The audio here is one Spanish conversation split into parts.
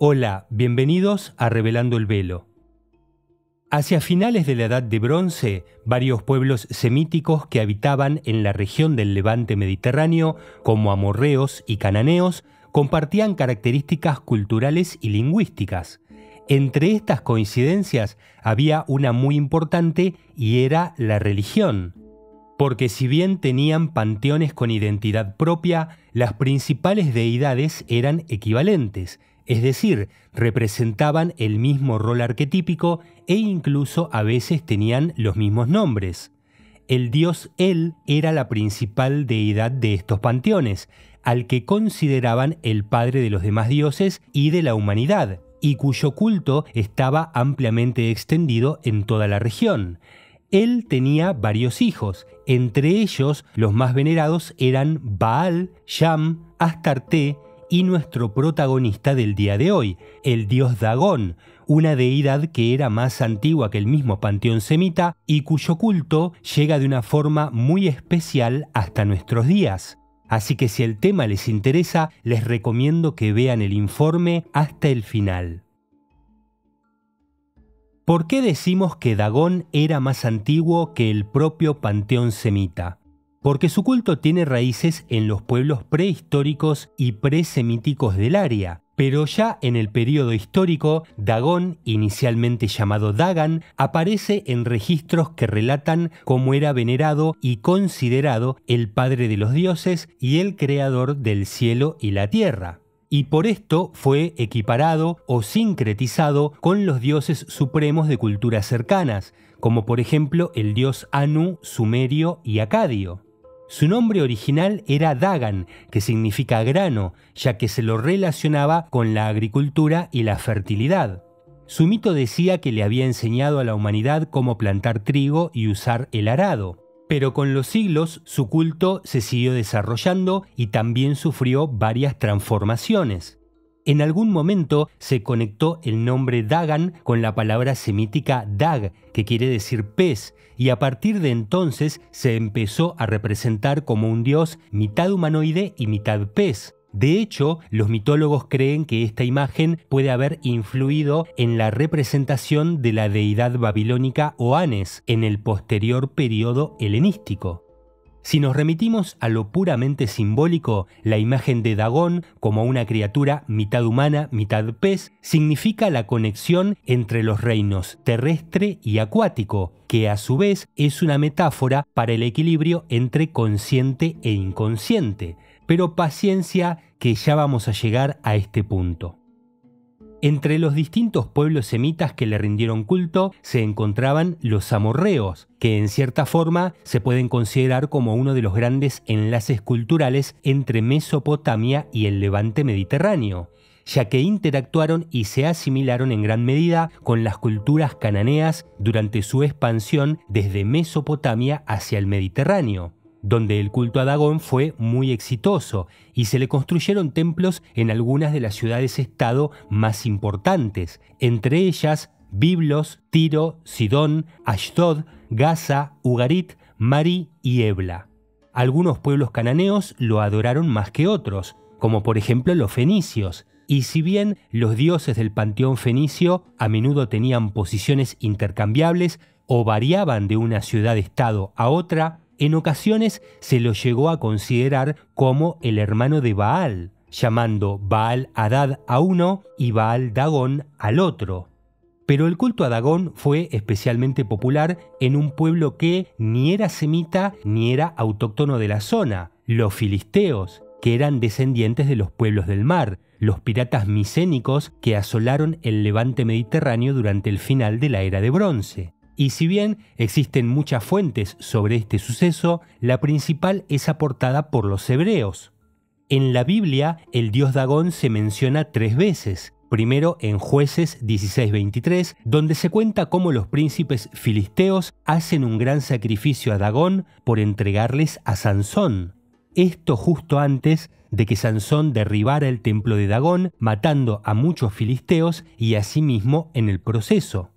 Hola, bienvenidos a Revelando el Velo. Hacia finales de la Edad de Bronce, varios pueblos semíticos que habitaban en la región del levante mediterráneo, como amorreos y cananeos, compartían características culturales y lingüísticas. Entre estas coincidencias había una muy importante y era la religión. Porque si bien tenían panteones con identidad propia, las principales deidades eran equivalentes, es decir, representaban el mismo rol arquetípico e incluso a veces tenían los mismos nombres. El dios El era la principal deidad de estos panteones, al que consideraban el padre de los demás dioses y de la humanidad, y cuyo culto estaba ampliamente extendido en toda la región. Él tenía varios hijos, entre ellos los más venerados eran Baal, Sham, Astarte y nuestro protagonista del día de hoy, el dios Dagón, una deidad que era más antigua que el mismo panteón semita y cuyo culto llega de una forma muy especial hasta nuestros días. Así que si el tema les interesa, les recomiendo que vean el informe hasta el final. ¿Por qué decimos que Dagón era más antiguo que el propio panteón semita? Porque su culto tiene raíces en los pueblos prehistóricos y presemíticos del área, pero ya en el período histórico, Dagón, inicialmente llamado Dagan, aparece en registros que relatan cómo era venerado y considerado el padre de los dioses y el creador del cielo y la tierra y por esto fue equiparado o sincretizado con los dioses supremos de culturas cercanas, como por ejemplo el dios Anu, sumerio y acadio. Su nombre original era Dagan, que significa grano, ya que se lo relacionaba con la agricultura y la fertilidad. Su mito decía que le había enseñado a la humanidad cómo plantar trigo y usar el arado. Pero con los siglos su culto se siguió desarrollando y también sufrió varias transformaciones. En algún momento se conectó el nombre Dagan con la palabra semítica Dag, que quiere decir pez, y a partir de entonces se empezó a representar como un dios mitad humanoide y mitad pez. De hecho, los mitólogos creen que esta imagen puede haber influido en la representación de la deidad babilónica Oanes en el posterior periodo helenístico. Si nos remitimos a lo puramente simbólico, la imagen de Dagón como una criatura mitad humana, mitad pez, significa la conexión entre los reinos terrestre y acuático, que a su vez es una metáfora para el equilibrio entre consciente e inconsciente. Pero paciencia que ya vamos a llegar a este punto. Entre los distintos pueblos semitas que le rindieron culto se encontraban los amorreos, que en cierta forma se pueden considerar como uno de los grandes enlaces culturales entre Mesopotamia y el levante mediterráneo, ya que interactuaron y se asimilaron en gran medida con las culturas cananeas durante su expansión desde Mesopotamia hacia el Mediterráneo donde el culto a Dagón fue muy exitoso y se le construyeron templos en algunas de las ciudades-estado más importantes, entre ellas Biblos, Tiro, Sidón, Ashdod, Gaza, Ugarit, Mari y Ebla. Algunos pueblos cananeos lo adoraron más que otros, como por ejemplo los fenicios, y si bien los dioses del panteón fenicio a menudo tenían posiciones intercambiables o variaban de una ciudad-estado a otra, en ocasiones se lo llegó a considerar como el hermano de Baal, llamando Baal Adad a uno y Baal Dagón al otro. Pero el culto a Dagón fue especialmente popular en un pueblo que ni era semita ni era autóctono de la zona, los filisteos, que eran descendientes de los pueblos del mar, los piratas micénicos que asolaron el levante mediterráneo durante el final de la era de bronce. Y si bien existen muchas fuentes sobre este suceso, la principal es aportada por los hebreos. En la Biblia, el dios Dagón se menciona tres veces. Primero en Jueces 16:23, donde se cuenta cómo los príncipes filisteos hacen un gran sacrificio a Dagón por entregarles a Sansón. Esto justo antes de que Sansón derribara el templo de Dagón, matando a muchos filisteos y asimismo en el proceso.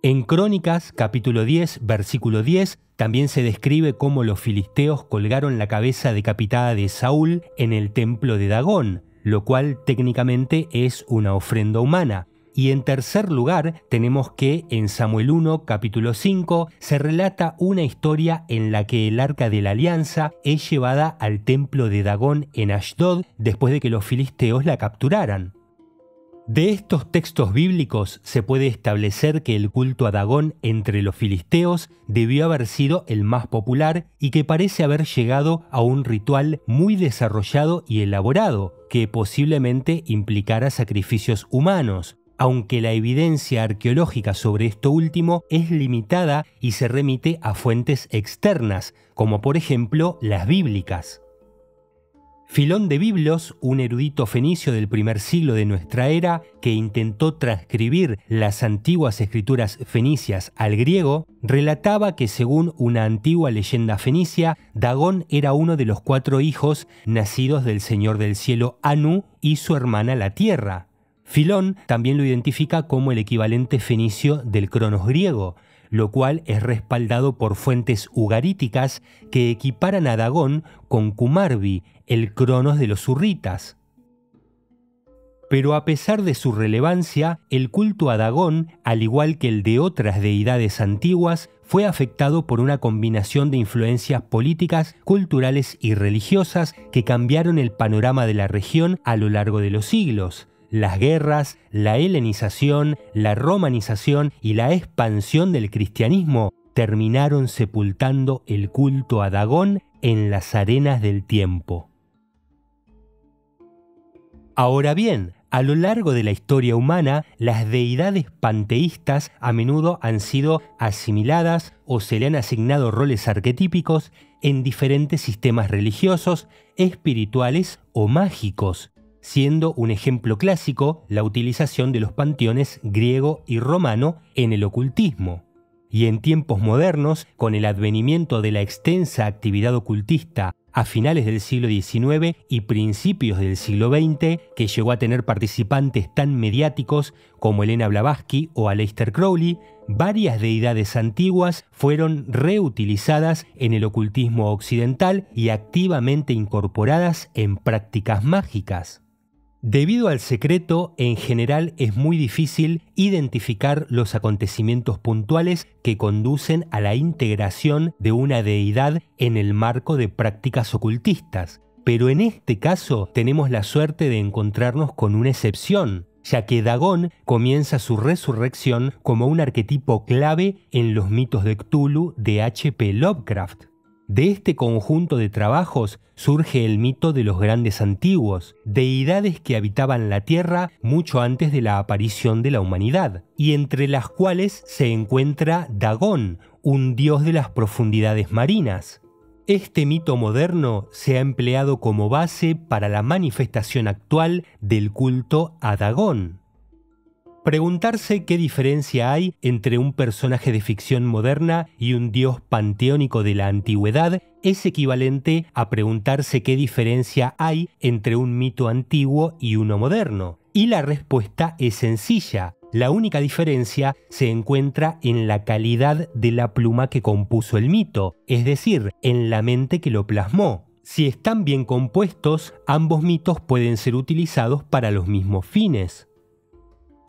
En Crónicas capítulo 10 versículo 10 también se describe cómo los filisteos colgaron la cabeza decapitada de Saúl en el templo de Dagón, lo cual técnicamente es una ofrenda humana. Y en tercer lugar, tenemos que en Samuel 1, capítulo 5, se relata una historia en la que el arca de la alianza es llevada al templo de Dagón en Ashdod después de que los filisteos la capturaran. De estos textos bíblicos se puede establecer que el culto a Dagón entre los filisteos debió haber sido el más popular y que parece haber llegado a un ritual muy desarrollado y elaborado, que posiblemente implicara sacrificios humanos, aunque la evidencia arqueológica sobre esto último es limitada y se remite a fuentes externas, como por ejemplo las bíblicas. Filón de Biblos, un erudito fenicio del primer siglo de nuestra era que intentó transcribir las antiguas escrituras fenicias al griego, relataba que según una antigua leyenda fenicia, Dagón era uno de los cuatro hijos nacidos del Señor del Cielo Anu y su hermana la Tierra. Filón también lo identifica como el equivalente fenicio del cronos griego, lo cual es respaldado por fuentes ugaríticas que equiparan a Dagón con Kumarbi, el cronos de los urritas. Pero a pesar de su relevancia, el culto a Dagón, al igual que el de otras deidades antiguas, fue afectado por una combinación de influencias políticas, culturales y religiosas que cambiaron el panorama de la región a lo largo de los siglos las guerras, la helenización, la romanización y la expansión del cristianismo terminaron sepultando el culto a Dagón en las arenas del tiempo. Ahora bien, a lo largo de la historia humana, las deidades panteístas a menudo han sido asimiladas o se le han asignado roles arquetípicos en diferentes sistemas religiosos, espirituales o mágicos, siendo un ejemplo clásico la utilización de los panteones griego y romano en el ocultismo. Y en tiempos modernos, con el advenimiento de la extensa actividad ocultista a finales del siglo XIX y principios del siglo XX, que llegó a tener participantes tan mediáticos como Elena Blavatsky o Aleister Crowley, varias deidades antiguas fueron reutilizadas en el ocultismo occidental y activamente incorporadas en prácticas mágicas. Debido al secreto, en general es muy difícil identificar los acontecimientos puntuales que conducen a la integración de una deidad en el marco de prácticas ocultistas. Pero en este caso tenemos la suerte de encontrarnos con una excepción, ya que Dagón comienza su resurrección como un arquetipo clave en los mitos de Cthulhu de H.P. Lovecraft. De este conjunto de trabajos surge el mito de los grandes antiguos, deidades que habitaban la Tierra mucho antes de la aparición de la humanidad, y entre las cuales se encuentra Dagón, un dios de las profundidades marinas. Este mito moderno se ha empleado como base para la manifestación actual del culto a Dagón. Preguntarse qué diferencia hay entre un personaje de ficción moderna y un dios panteónico de la antigüedad es equivalente a preguntarse qué diferencia hay entre un mito antiguo y uno moderno. Y la respuesta es sencilla. La única diferencia se encuentra en la calidad de la pluma que compuso el mito, es decir, en la mente que lo plasmó. Si están bien compuestos, ambos mitos pueden ser utilizados para los mismos fines.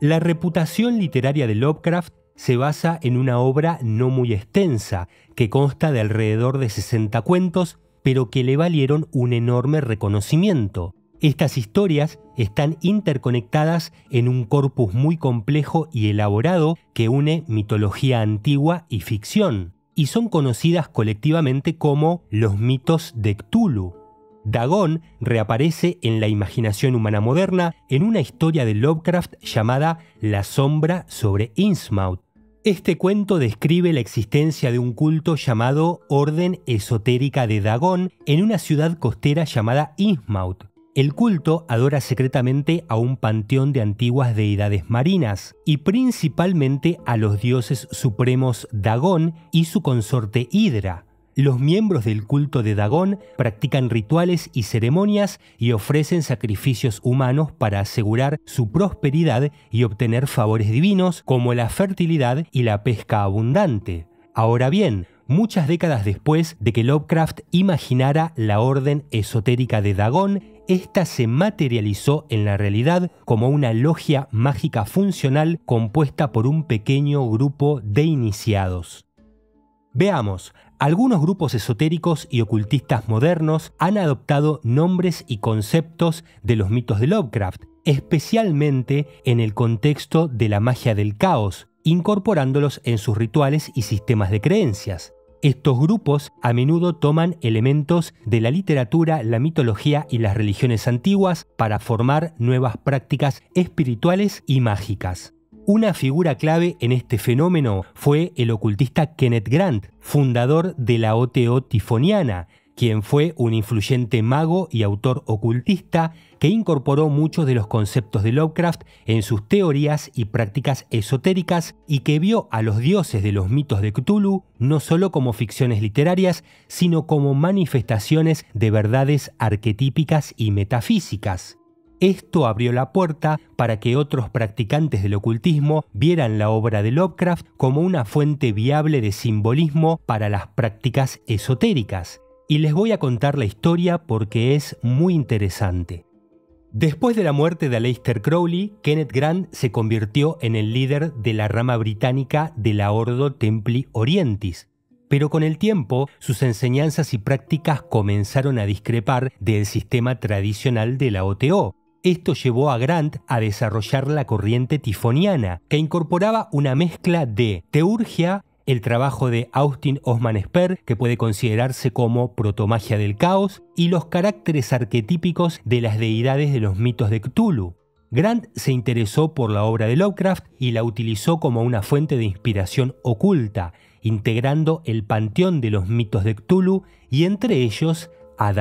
La reputación literaria de Lovecraft se basa en una obra no muy extensa, que consta de alrededor de 60 cuentos, pero que le valieron un enorme reconocimiento. Estas historias están interconectadas en un corpus muy complejo y elaborado que une mitología antigua y ficción, y son conocidas colectivamente como los mitos de Cthulhu. Dagón reaparece en la imaginación humana moderna en una historia de Lovecraft llamada La sombra sobre Innsmouth. Este cuento describe la existencia de un culto llamado Orden Esotérica de Dagón en una ciudad costera llamada Innsmouth. El culto adora secretamente a un panteón de antiguas deidades marinas y principalmente a los dioses supremos Dagón y su consorte Hidra. Los miembros del culto de Dagón practican rituales y ceremonias y ofrecen sacrificios humanos para asegurar su prosperidad y obtener favores divinos como la fertilidad y la pesca abundante. Ahora bien, muchas décadas después de que Lovecraft imaginara la orden esotérica de Dagon, esta se materializó en la realidad como una logia mágica funcional compuesta por un pequeño grupo de iniciados. Veamos, algunos grupos esotéricos y ocultistas modernos han adoptado nombres y conceptos de los mitos de Lovecraft, especialmente en el contexto de la magia del caos, incorporándolos en sus rituales y sistemas de creencias. Estos grupos a menudo toman elementos de la literatura, la mitología y las religiones antiguas para formar nuevas prácticas espirituales y mágicas. Una figura clave en este fenómeno fue el ocultista Kenneth Grant, fundador de la OTO tifoniana, quien fue un influyente mago y autor ocultista que incorporó muchos de los conceptos de Lovecraft en sus teorías y prácticas esotéricas y que vio a los dioses de los mitos de Cthulhu no solo como ficciones literarias, sino como manifestaciones de verdades arquetípicas y metafísicas. Esto abrió la puerta para que otros practicantes del ocultismo vieran la obra de Lovecraft como una fuente viable de simbolismo para las prácticas esotéricas. Y les voy a contar la historia porque es muy interesante. Después de la muerte de Aleister Crowley, Kenneth Grant se convirtió en el líder de la rama británica de la Ordo Templi Orientis, pero con el tiempo sus enseñanzas y prácticas comenzaron a discrepar del sistema tradicional de la OTO, esto llevó a Grant a desarrollar la corriente tifoniana, que incorporaba una mezcla de teurgia, el trabajo de Austin Osman Sper, que puede considerarse como protomagia del caos, y los caracteres arquetípicos de las deidades de los mitos de Cthulhu. Grant se interesó por la obra de Lovecraft y la utilizó como una fuente de inspiración oculta, integrando el panteón de los mitos de Cthulhu y entre ellos a.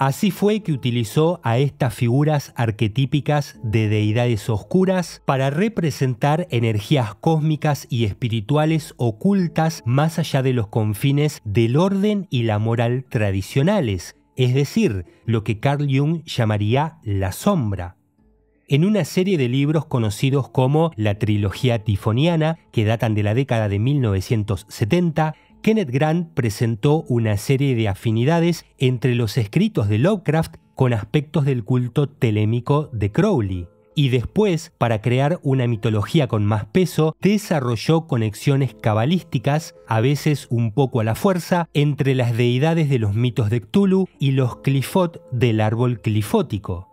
Así fue que utilizó a estas figuras arquetípicas de deidades oscuras para representar energías cósmicas y espirituales ocultas más allá de los confines del orden y la moral tradicionales, es decir, lo que Carl Jung llamaría la sombra. En una serie de libros conocidos como la trilogía tifoniana, que datan de la década de 1970, Kenneth Grant presentó una serie de afinidades entre los escritos de Lovecraft con aspectos del culto telémico de Crowley. Y después, para crear una mitología con más peso, desarrolló conexiones cabalísticas, a veces un poco a la fuerza, entre las deidades de los mitos de Cthulhu y los Clifot del árbol clifótico.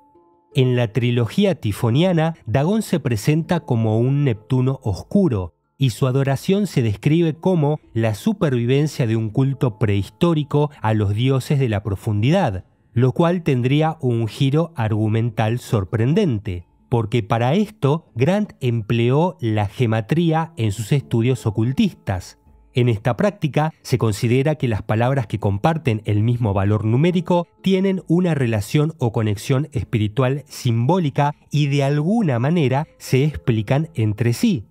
En la trilogía tifoniana, Dagon se presenta como un Neptuno oscuro, y su adoración se describe como la supervivencia de un culto prehistórico a los dioses de la profundidad, lo cual tendría un giro argumental sorprendente, porque para esto Grant empleó la gematría en sus estudios ocultistas. En esta práctica se considera que las palabras que comparten el mismo valor numérico tienen una relación o conexión espiritual simbólica y de alguna manera se explican entre sí,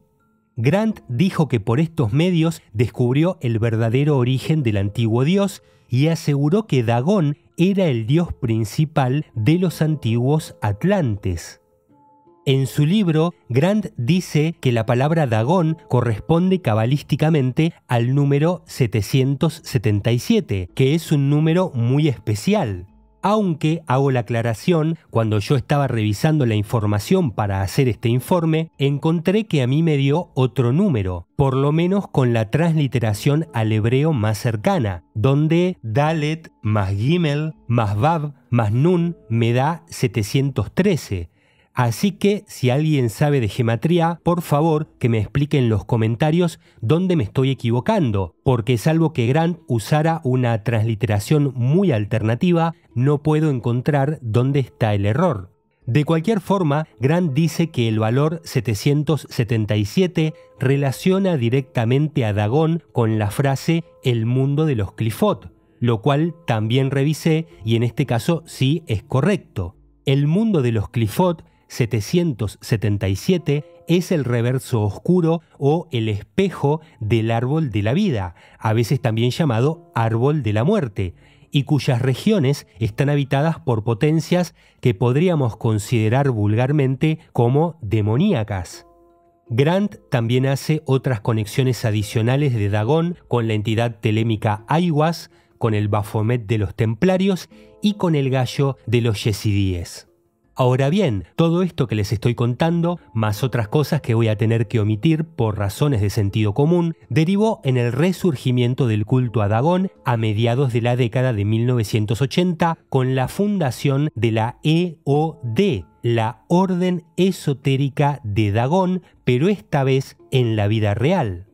Grant dijo que por estos medios descubrió el verdadero origen del antiguo dios y aseguró que Dagón era el dios principal de los antiguos atlantes. En su libro, Grant dice que la palabra Dagón corresponde cabalísticamente al número 777, que es un número muy especial aunque hago la aclaración, cuando yo estaba revisando la información para hacer este informe, encontré que a mí me dio otro número, por lo menos con la transliteración al hebreo más cercana, donde Dalet más Gimel más Vav más Nun me da 713, Así que si alguien sabe de gematría, por favor que me explique en los comentarios dónde me estoy equivocando, porque salvo que Grant usara una transliteración muy alternativa, no puedo encontrar dónde está el error. De cualquier forma, Grant dice que el valor 777 relaciona directamente a Dagón con la frase el mundo de los Clifot, lo cual también revisé y en este caso sí es correcto. El mundo de los Clifot 777 es el reverso oscuro o el espejo del árbol de la vida, a veces también llamado árbol de la muerte, y cuyas regiones están habitadas por potencias que podríamos considerar vulgarmente como demoníacas. Grant también hace otras conexiones adicionales de Dagón con la entidad telémica Aiwas, con el Baphomet de los Templarios y con el gallo de los Yesidíes. Ahora bien, todo esto que les estoy contando, más otras cosas que voy a tener que omitir por razones de sentido común, derivó en el resurgimiento del culto a Dagón a mediados de la década de 1980 con la fundación de la EOD, la Orden Esotérica de Dagón, pero esta vez en la vida real.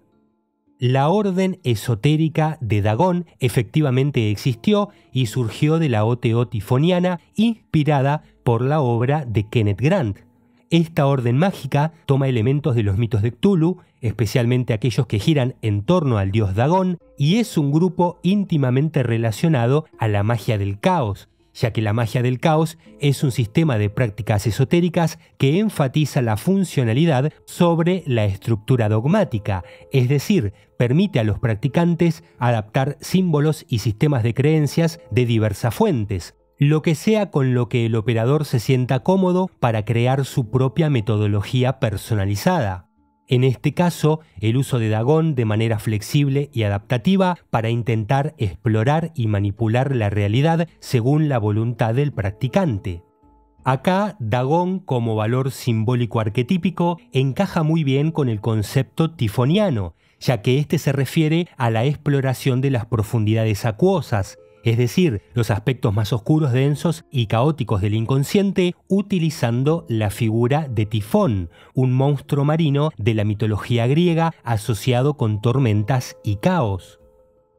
La orden esotérica de Dagón efectivamente existió y surgió de la OTO tifoniana inspirada por la obra de Kenneth Grant. Esta orden mágica toma elementos de los mitos de Cthulhu, especialmente aquellos que giran en torno al dios Dagón, y es un grupo íntimamente relacionado a la magia del caos, ya que la magia del caos es un sistema de prácticas esotéricas que enfatiza la funcionalidad sobre la estructura dogmática, es decir, permite a los practicantes adaptar símbolos y sistemas de creencias de diversas fuentes, lo que sea con lo que el operador se sienta cómodo para crear su propia metodología personalizada. En este caso, el uso de Dagón de manera flexible y adaptativa para intentar explorar y manipular la realidad según la voluntad del practicante. Acá, Dagón como valor simbólico arquetípico encaja muy bien con el concepto tifoniano, ya que este se refiere a la exploración de las profundidades acuosas, es decir, los aspectos más oscuros, densos y caóticos del inconsciente, utilizando la figura de Tifón, un monstruo marino de la mitología griega asociado con tormentas y caos.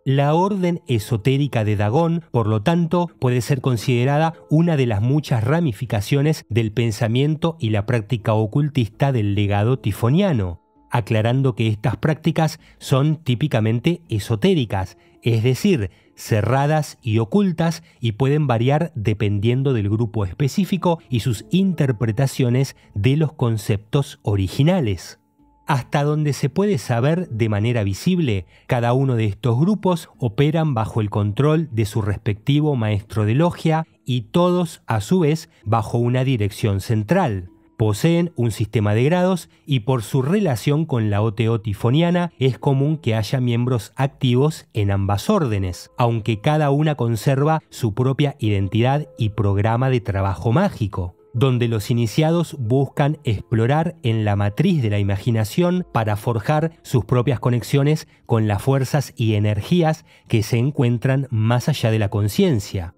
La orden esotérica de Dagón, por lo tanto, puede ser considerada una de las muchas ramificaciones del pensamiento y la práctica ocultista del legado tifoniano, aclarando que estas prácticas son típicamente esotéricas, es decir, cerradas y ocultas y pueden variar dependiendo del grupo específico y sus interpretaciones de los conceptos originales. Hasta donde se puede saber de manera visible, cada uno de estos grupos operan bajo el control de su respectivo maestro de logia y todos a su vez bajo una dirección central. Poseen un sistema de grados y por su relación con la OTO tifoniana es común que haya miembros activos en ambas órdenes, aunque cada una conserva su propia identidad y programa de trabajo mágico donde los iniciados buscan explorar en la matriz de la imaginación para forjar sus propias conexiones con las fuerzas y energías que se encuentran más allá de la conciencia.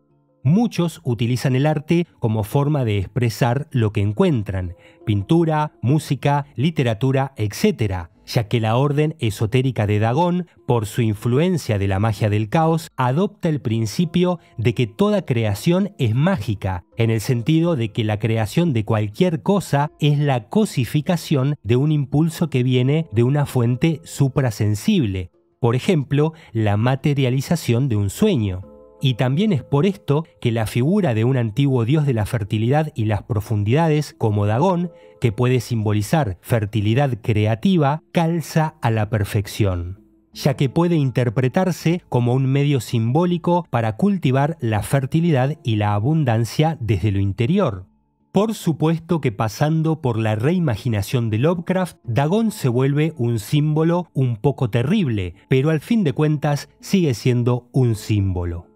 Muchos utilizan el arte como forma de expresar lo que encuentran, pintura, música, literatura, etc., ya que la orden esotérica de Dagón, por su influencia de la magia del caos, adopta el principio de que toda creación es mágica, en el sentido de que la creación de cualquier cosa es la cosificación de un impulso que viene de una fuente suprasensible, por ejemplo, la materialización de un sueño. Y también es por esto que la figura de un antiguo dios de la fertilidad y las profundidades, como Dagón, que puede simbolizar fertilidad creativa, calza a la perfección ya que puede interpretarse como un medio simbólico para cultivar la fertilidad y la abundancia desde lo interior. Por supuesto que pasando por la reimaginación de Lovecraft, Dagón se vuelve un símbolo un poco terrible, pero al fin de cuentas sigue siendo un símbolo.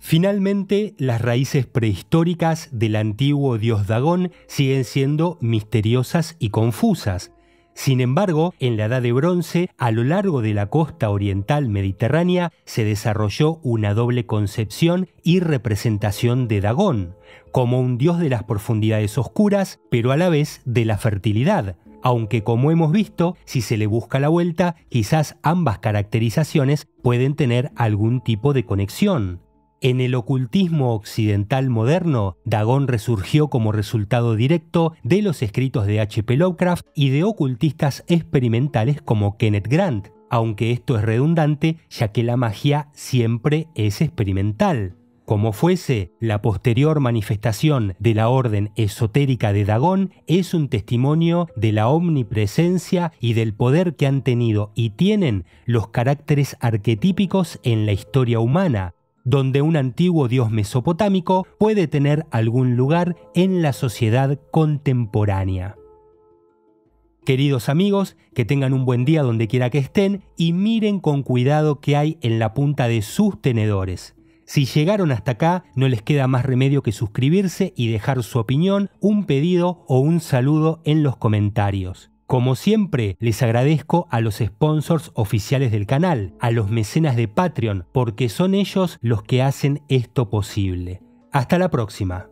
Finalmente, las raíces prehistóricas del antiguo dios Dagón siguen siendo misteriosas y confusas. Sin embargo, en la Edad de Bronce, a lo largo de la costa oriental mediterránea, se desarrolló una doble concepción y representación de Dagón, como un dios de las profundidades oscuras, pero a la vez de la fertilidad, aunque como hemos visto, si se le busca la vuelta, quizás ambas caracterizaciones pueden tener algún tipo de conexión. En el ocultismo occidental moderno, Dagón resurgió como resultado directo de los escritos de H.P. Lovecraft y de ocultistas experimentales como Kenneth Grant, aunque esto es redundante ya que la magia siempre es experimental. Como fuese, la posterior manifestación de la orden esotérica de Dagón es un testimonio de la omnipresencia y del poder que han tenido y tienen los caracteres arquetípicos en la historia humana, donde un antiguo dios mesopotámico puede tener algún lugar en la sociedad contemporánea. Queridos amigos, que tengan un buen día donde quiera que estén y miren con cuidado qué hay en la punta de sus tenedores. Si llegaron hasta acá, no les queda más remedio que suscribirse y dejar su opinión, un pedido o un saludo en los comentarios. Como siempre, les agradezco a los sponsors oficiales del canal, a los mecenas de Patreon, porque son ellos los que hacen esto posible. Hasta la próxima.